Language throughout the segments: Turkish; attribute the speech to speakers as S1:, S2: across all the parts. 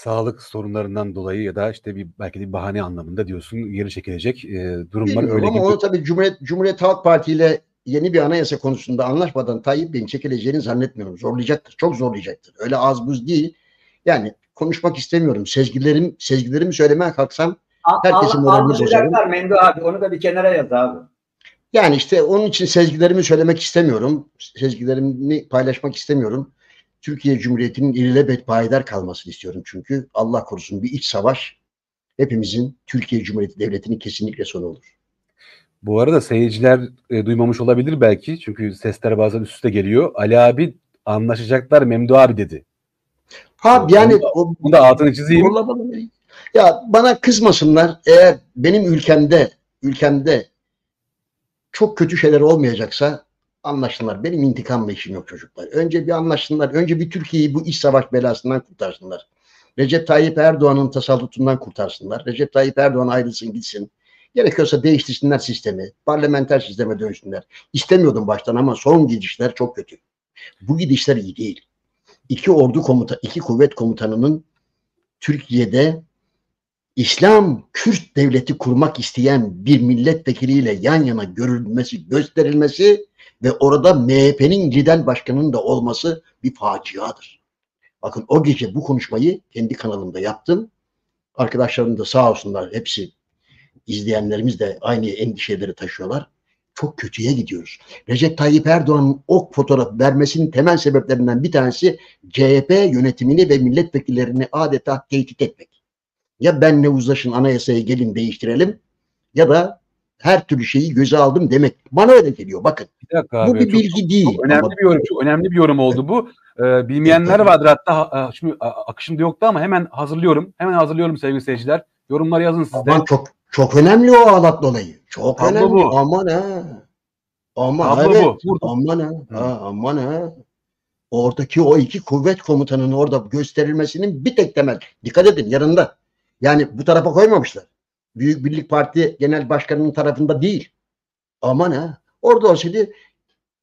S1: sağlık sorunlarından dolayı ya da işte bir belki de bir bahane anlamında diyorsun geri çekilecek e, durumlar öyle
S2: ama
S1: gibi.
S2: onu tabii Cumhuriyet, Cumhuriyet Halk Parti ile yeni bir anayasa konusunda anlaşmadan Tayyip Bey'in çekileceğini zannetmiyorum. Zorlayacaktır. Çok zorlayacaktır. Öyle az buz değil. Yani konuşmak istemiyorum. Sezgilerim, sezgilerimi söylemeye kalksam herkesin
S3: Al-
S2: moralini bozarım.
S3: Mendo abi. Onu da bir kenara yaz abi.
S2: Yani işte onun için sezgilerimi söylemek istemiyorum. Sezgilerimi paylaşmak istemiyorum. Türkiye Cumhuriyeti'nin ilelebet payidar kalmasını istiyorum çünkü. Allah korusun bir iç savaş hepimizin Türkiye Cumhuriyeti Devleti'nin kesinlikle sonu olur.
S1: Bu arada seyirciler e, duymamış olabilir belki çünkü sesler bazen üst üste geliyor. Ali abi anlaşacaklar Memdu abi dedi.
S2: Ha yani
S1: Bunu da-
S2: o,
S1: Bunu da altını çizeyim.
S2: Ya bana kızmasınlar eğer benim ülkemde ülkemde çok kötü şeyler olmayacaksa anlaşsınlar. Benim intikam işim yok çocuklar. Önce bir anlaşsınlar. Önce bir Türkiye'yi bu iç savaş belasından kurtarsınlar. Recep Tayyip Erdoğan'ın tasallutundan kurtarsınlar. Recep Tayyip Erdoğan ayrılsın gitsin. Gerekiyorsa değiştirsinler sistemi. Parlamenter sisteme dönsünler. İstemiyordum baştan ama son gidişler çok kötü. Bu gidişler iyi değil. İki ordu komuta, iki kuvvet komutanının Türkiye'de İslam Kürt devleti kurmak isteyen bir milletvekiliyle yan yana görülmesi, gösterilmesi ve orada MHP'nin lider başkanının da olması bir faciadır. Bakın o gece bu konuşmayı kendi kanalımda yaptım. Arkadaşlarım da sağ olsunlar hepsi izleyenlerimiz de aynı endişeleri taşıyorlar. Çok kötüye gidiyoruz. Recep Tayyip Erdoğan'ın o fotoğraf vermesinin temel sebeplerinden bir tanesi CHP yönetimini ve milletvekillerini adeta tehdit etmek. Ya benle uzlaşın anayasayı gelin değiştirelim ya da her türlü şeyi göze aldım demek. Bana öyle geliyor bakın.
S1: Bir dakika
S2: bu
S1: abi.
S2: bir
S1: çok-
S2: bilgi değil.
S1: Çok önemli
S2: ama
S1: bir yorum. Çok önemli bir yorum oldu bu. Ee, bilmeyenler vardır hatta ha- şimdi akışımda yoktu ama hemen hazırlıyorum. Hemen hazırlıyorum sevgili seyirciler. Yorumlar yazın siz de.
S2: Aman çok çok önemli o ağlatma olayı. Çok
S1: Tablo
S2: önemli.
S1: bu.
S2: Aman ha. Aman
S1: Tablo
S2: evet.
S1: bu.
S2: Aman ha. ha. Aman ha. Oradaki o iki kuvvet komutanının orada gösterilmesinin bir tek temel. Dikkat edin yanında. Yani bu tarafa koymamışlar. Büyük Birlik Parti Genel Başkanı'nın tarafında değil. Aman ha. Orada olsaydı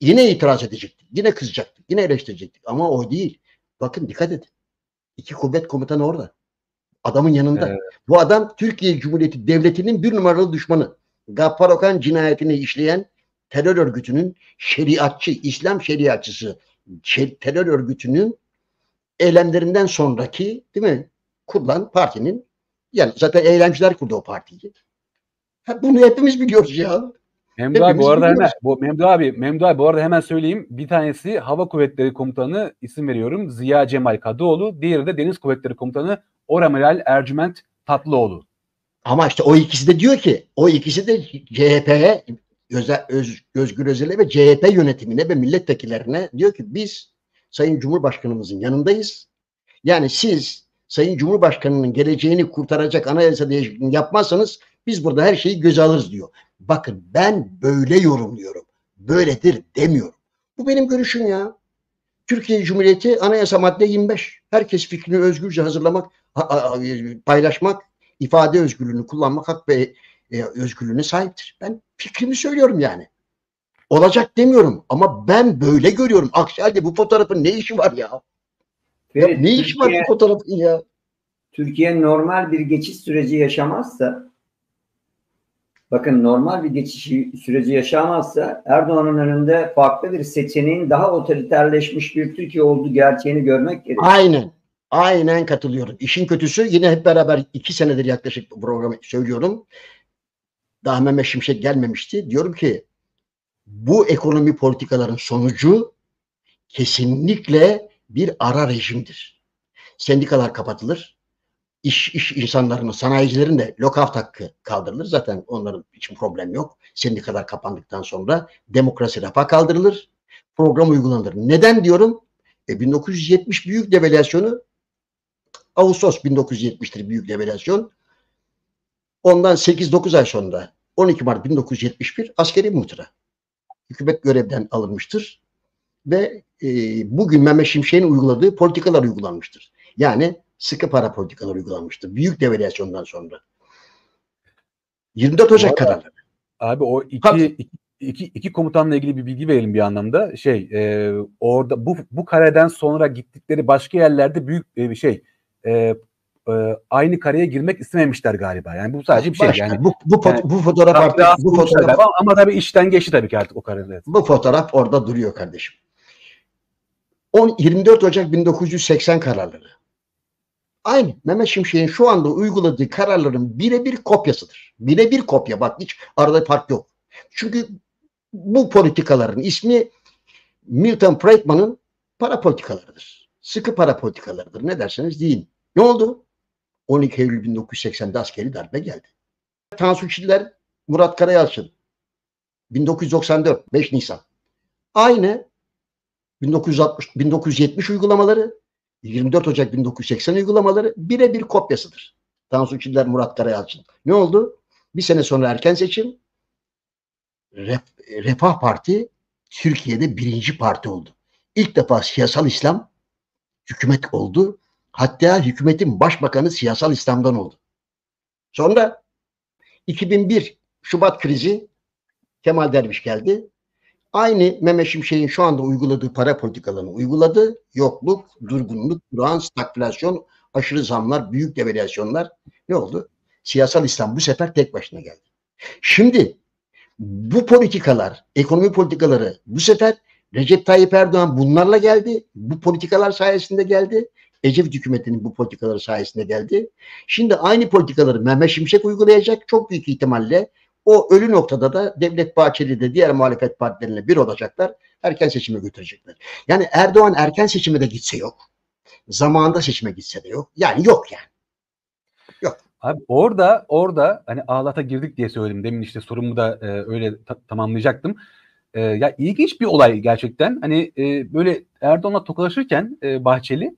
S2: yine itiraz edecektik. Yine kızacaktık. Yine eleştirecektik. Ama o değil. Bakın dikkat edin. İki kuvvet komutanı orada. Adamın yanında.
S1: Evet.
S2: Bu adam Türkiye Cumhuriyeti Devleti'nin bir numaralı düşmanı. Gaffar Okan cinayetini işleyen terör örgütünün şeriatçı, İslam şeriatçısı şer- terör örgütünün eylemlerinden sonraki değil mi? Kurulan partinin yani zaten eylemciler kurdu o partiyi. Ha, bunu hepimiz biliyoruz ya.
S1: Memdu abi bu arada hemen bu Memdu abi Memdu abi bu arada hemen söyleyeyim. Bir tanesi Hava Kuvvetleri Komutanı isim veriyorum Ziya Cemal Kadıoğlu. Diğeri de Deniz Kuvvetleri Komutanı Oramiral Ercüment Tatlıoğlu.
S2: Ama işte o ikisi de diyor ki o ikisi de CHP'ye Öze- Öz, Özgür Özel'e ve CHP yönetimine ve milletvekillerine diyor ki biz Sayın Cumhurbaşkanımızın yanındayız. Yani siz Sayın Cumhurbaşkanının geleceğini kurtaracak anayasa değişikliğini yapmazsanız biz burada her şeyi göze alırız diyor. Bakın ben böyle yorumluyorum. Böyledir demiyorum. Bu benim görüşüm ya. Türkiye Cumhuriyeti Anayasa madde 25. Herkes fikrini özgürce hazırlamak, ha- ha- paylaşmak, ifade özgürlüğünü kullanmak hak ve e, özgürlüğüne sahiptir. Ben fikrimi söylüyorum yani. Olacak demiyorum ama ben böyle görüyorum. Aksi halde bu fotoğrafın ne işi var ya? Ya ne işi var
S3: Türkiye-
S2: bu fotoğrafın ya?
S3: Türkiye normal bir geçiş süreci yaşamazsa bakın normal bir geçiş süreci yaşamazsa Erdoğan'ın önünde farklı bir seçeneğin daha otoriterleşmiş bir Türkiye olduğu gerçeğini görmek gerekiyor.
S2: Aynen. Aynen katılıyorum. İşin kötüsü yine hep beraber iki senedir yaklaşık bu programı söylüyorum. Daha Mehmet Şimşek gelmemişti. Diyorum ki bu ekonomi politikaların sonucu kesinlikle bir ara rejimdir. Sendikalar kapatılır. İş, iş insanlarının, sanayicilerin de lockout hakkı kaldırılır. Zaten onların için problem yok. Sendikalar kapandıktan sonra demokrasi rafa kaldırılır. Program uygulanır. Neden diyorum? E, 1970 büyük devalüasyonu Ağustos 1970'tir büyük devalüasyon. Ondan 8-9 ay sonra 12 Mart 1971 askeri muhtıra. Hükümet görevden alınmıştır ve e, bugün Mehmet Şimşek'in uyguladığı politikalar uygulanmıştır. Yani sıkı para politikalar uygulanmıştır. Büyük devalüasyondan sonra. 24 Ocak kararı.
S1: Abi o
S2: Tabii.
S1: iki, iki, iki, iki komutanla ilgili bir bilgi verelim bir anlamda. Şey e, orada bu bu kareden sonra gittikleri başka yerlerde büyük e, bir şey e, e, aynı kareye girmek istememişler galiba. Yani bu sadece bir şey.
S2: Başka.
S1: Yani
S2: bu, bu,
S1: yani
S2: bu fotoğraf artık bu fotoğraf,
S1: galiba ama tabii işten geçti tabii ki artık o kararı.
S2: bu fotoğraf orada duruyor kardeşim. 10, 24 Ocak 1980 kararları. Aynı Mehmet Şimşek'in şu anda uyguladığı kararların birebir kopyasıdır. Birebir kopya bak hiç arada fark yok. Çünkü bu politikaların ismi Milton Friedman'ın para politikalarıdır. Sıkı para politikalarıdır. Ne derseniz deyin. Ne oldu? 12 Eylül 1980'de askeri darbe geldi. Tansu Çiller, Murat Karayalçın. 1994, 5 Nisan. Aynı 1960, 1970 uygulamaları, 24 Ocak 1980 uygulamaları birebir kopyasıdır. Tansu Çiller, Murat Karayalçın. Ne oldu? Bir sene sonra erken seçim. Ref- Refah Parti Türkiye'de birinci parti oldu. İlk defa siyasal İslam hükümet oldu. Hatta hükümetin başbakanı siyasal İslam'dan oldu. Sonra 2001 Şubat krizi Kemal Derviş geldi. Aynı Mehmet Şimşek'in şu anda uyguladığı para politikalarını uyguladı. Yokluk, durgunluk, durağan, stagflasyon, aşırı zamlar, büyük devalüasyonlar. Ne oldu? Siyasal İslam bu sefer tek başına geldi. Şimdi bu politikalar, ekonomi politikaları bu sefer Recep Tayyip Erdoğan bunlarla geldi. Bu politikalar sayesinde geldi. Ecevit hükümetinin bu politikaları sayesinde geldi. Şimdi aynı politikaları Mehmet Şimşek uygulayacak. Çok büyük ihtimalle o ölü noktada da Devlet Bahçeli de diğer muhalefet partilerine bir olacaklar. Erken seçime götürecekler. Yani Erdoğan erken seçime de gitse yok. Zamanında seçime gitse de yok. Yani yok yani.
S1: Abi orada orada hani ağlata girdik diye söyledim. Demin işte sorumu da e, öyle ta- tamamlayacaktım. E, ya ilginç bir olay gerçekten. Hani e, böyle Erdoğan'la tokalaşırken e, Bahçeli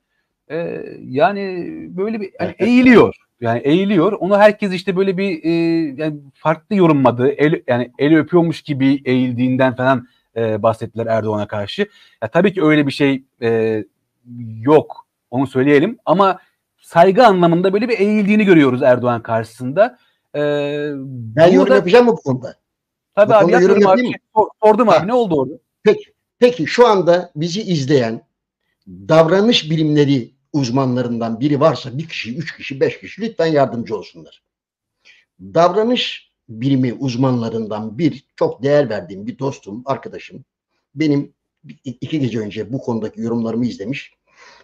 S1: e, yani böyle bir hani eğiliyor. Yani eğiliyor. Onu herkes işte böyle bir e, yani farklı yorumladı. El, yani el öpüyormuş gibi eğildiğinden falan e, bahsettiler Erdoğan'a karşı. Ya tabii ki öyle bir şey e, yok. Onu söyleyelim. Ama saygı anlamında böyle bir eğildiğini görüyoruz Erdoğan karşısında. Ee,
S2: Ben yorum
S1: burada-
S2: yapacağım mı bu konuda?
S1: Tabii
S2: bu
S1: abi
S2: konuda yorum
S1: abi. Sor- Sordum
S2: Ha.
S1: abi ne oldu orada?
S2: Peki, peki şu anda bizi izleyen davranış bilimleri uzmanlarından biri varsa bir kişi, üç kişi, beş kişi lütfen yardımcı olsunlar. Davranış bilimi uzmanlarından bir, çok değer verdiğim bir dostum, arkadaşım, benim iki gece önce bu konudaki yorumlarımı izlemiş.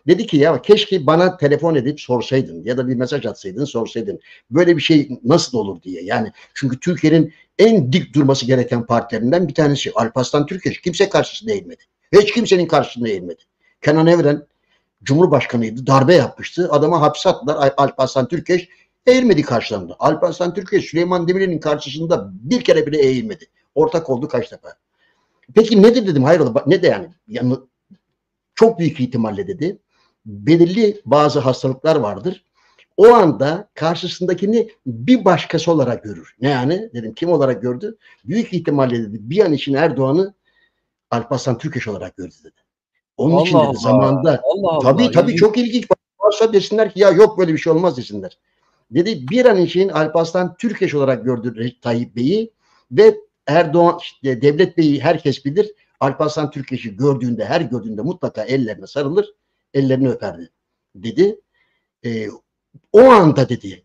S2: Dedi ki ya keşke bana telefon edip sorsaydın ya da bir mesaj atsaydın sorsaydın. Böyle bir şey nasıl olur diye. Yani çünkü Türkiye'nin en dik durması gereken partilerinden bir tanesi. Alparslan Türkeş kimse karşısında eğilmedi. Hiç kimsenin karşısında eğilmedi. Kenan Evren Cumhurbaşkanıydı. Darbe yapmıştı. Adama hapse attılar. Al- Alparslan Türkeş eğilmedi karşılarında. Alparslan Türkeş Süleyman Demirel'in karşısında bir kere bile eğilmedi. Ortak oldu kaç defa. Peki nedir dedim. Hayrola ne de yani. yani çok büyük ihtimalle dedi. Belirli bazı hastalıklar vardır. O anda karşısındakini bir başkası olarak görür. Ne yani? Dedim kim olarak gördü? Büyük ihtimalle dedi bir an için Erdoğan'ı Alparslan Türkeş olarak gördü dedi. Onun için dedi
S1: Allah Allah.
S2: Tabii tabii
S1: İlginç.
S2: çok ilginç. Varsa desinler ki ya yok böyle bir şey olmaz desinler. Dedi bir an için Alparslan Türkeş olarak gördü Tayyip Bey'i ve Erdoğan, işte Devlet Bey'i herkes bilir. Alparslan Türkeş'i gördüğünde, her gördüğünde mutlaka ellerine sarılır, ellerini öperdi. Dedi. Ee, o anda dedi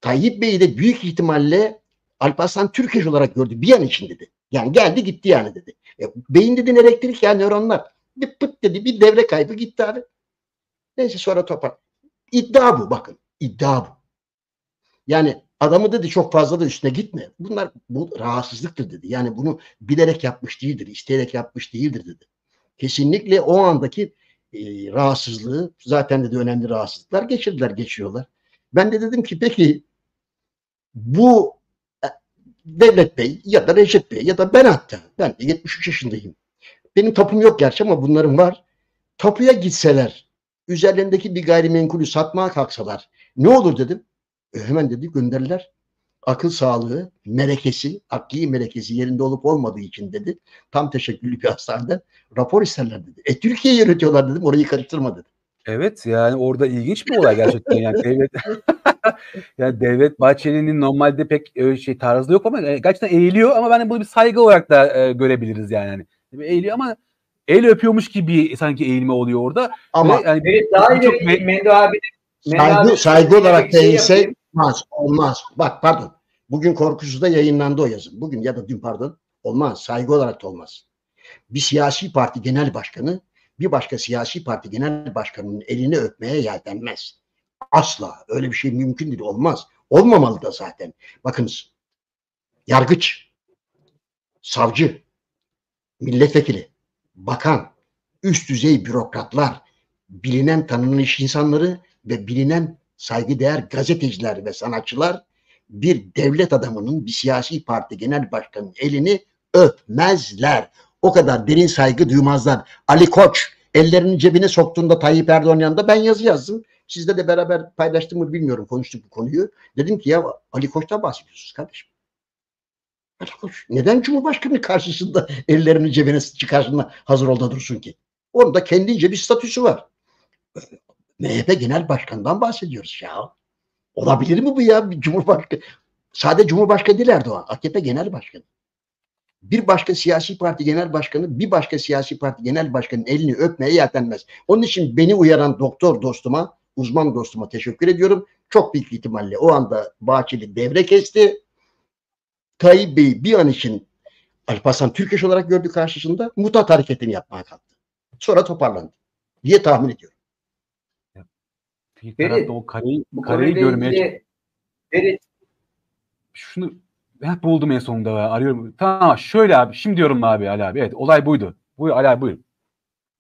S2: Tayyip Bey'i de büyük ihtimalle Alparslan Türkeş olarak gördü bir an için dedi. Yani geldi gitti yani dedi. E, beyin dediğin elektrik yani nöronlar. Bir pıt dedi bir devre kaybı gitti abi. Neyse sonra topar. İddia bu bakın. İddia bu. Yani adamı dedi çok fazla da üstüne gitme. Bunlar bu rahatsızlıktır dedi. Yani bunu bilerek yapmış değildir, isteyerek yapmış değildir dedi. Kesinlikle o andaki e, rahatsızlığı zaten dedi önemli rahatsızlıklar geçirdiler, geçiyorlar. Ben de dedim ki peki bu e, Devlet Bey ya da Recep Bey ya da ben hatta ben de 73 yaşındayım. Benim tapum yok gerçi ama bunların var. Tapuya gitseler, üzerlerindeki bir gayrimenkulü satmaya kalksalar ne olur dedim. E, hemen dedi gönderirler. Akıl sağlığı, melekesi, akli melekesi yerinde olup olmadığı için dedi. Tam teşekküllü bir hastanede rapor isterler dedi. E Türkiye'yi yönetiyorlar dedim. Orayı karıştırma dedi.
S1: Evet yani orada ilginç bir olay gerçekten yani devlet yani Devlet Bahçeli'nin normalde pek öyle şey tarzı yok ama e, gerçekten eğiliyor ama ben bunu bir saygı olarak da e, görebiliriz yani. yani. Eğiliyor ama el öpüyormuş gibi sanki eğilme oluyor orada.
S2: Ama
S1: Ve yani
S3: Evet daha
S1: Birçok
S3: ileri
S1: me-
S3: Mendo abi
S2: saygı, saygı olarak değilse olmaz. Olmaz. Bak pardon. Bugün Korkusuz'da yayınlandı o yazı. Bugün ya da dün pardon. Olmaz. Saygı olarak da olmaz. Bir siyasi parti genel başkanı bir başka siyasi parti genel başkanının elini öpmeye yeltenmez. Asla. Öyle bir şey mümkün değil. Olmaz. Olmamalı da zaten. Bakınız. Yargıç, savcı, milletvekili, bakan, üst düzey bürokratlar, bilinen tanınmış insanları ve bilinen saygıdeğer gazeteciler ve sanatçılar bir devlet adamının bir siyasi parti genel başkanının elini öpmezler. O kadar derin saygı duymazlar. Ali Koç ellerini cebine soktuğunda Tayyip Erdoğan yanında ben yazı yazdım. Sizle de beraber paylaştım mı bilmiyorum konuştuk bu konuyu. Dedim ki ya Ali Koç'tan bahsediyorsunuz kardeşim. Neden Cumhurbaşkanı karşısında ellerini cebine çıkarsın hazır olda dursun ki? Onun da kendince bir statüsü var. MHP Genel Başkanı'ndan bahsediyoruz ya. Olabilir mi bu ya? Cumhurbaşkanı. Sadece Cumhurbaşkanı değil Erdoğan. AKP Genel Başkanı. Bir başka siyasi parti genel başkanı bir başka siyasi parti genel başkanının elini öpmeye yeltenmez. Onun için beni uyaran doktor dostuma, uzman dostuma teşekkür ediyorum. Çok büyük ihtimalle o anda Bahçeli devre kesti. Tayyip Bey bir an için Alparslan Türkeş olarak gördü karşısında mutat hareketini yapmaya kalktı. Sonra toparlandı diye tahmin ediyorum.
S1: Bir tarafta o kareyi, kareyi görmeye
S3: Ferit,
S1: şunu hep buldum en sonunda. Arıyorum. Tamam şöyle abi. Şimdi diyorum abi Ali abi. Evet olay buydu. Bu Ali abi buyur.